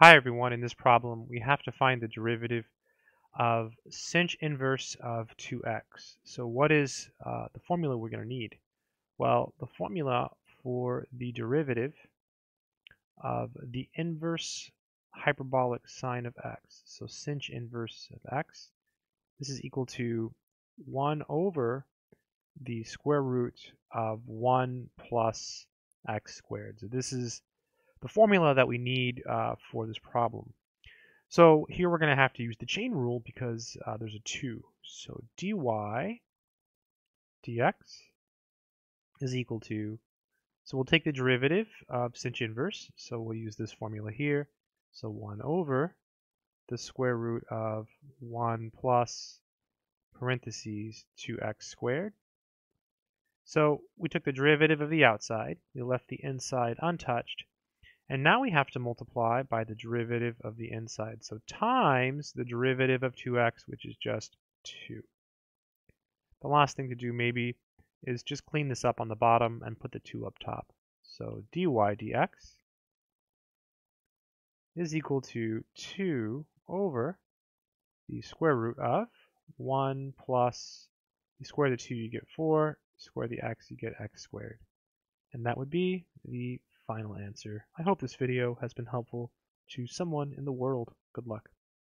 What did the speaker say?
Hi everyone, in this problem we have to find the derivative of sinh inverse of 2x. So what is uh, the formula we're going to need? Well, the formula for the derivative of the inverse hyperbolic sine of x, so sinh inverse of x, this is equal to 1 over the square root of 1 plus x squared. So this is the formula that we need uh, for this problem. So here we're going to have to use the chain rule because uh, there's a 2. So dy dx is equal to, so we'll take the derivative of sinh inverse, so we'll use this formula here. So 1 over the square root of 1 plus parentheses 2x squared. So we took the derivative of the outside, we left the inside untouched, and now we have to multiply by the derivative of the inside. So times the derivative of 2x, which is just 2. The last thing to do maybe is just clean this up on the bottom and put the 2 up top. So dy dx is equal to 2 over the square root of 1 plus, you square the 2, you get 4, square the x, you get x squared. And that would be the final answer. I hope this video has been helpful to someone in the world. Good luck.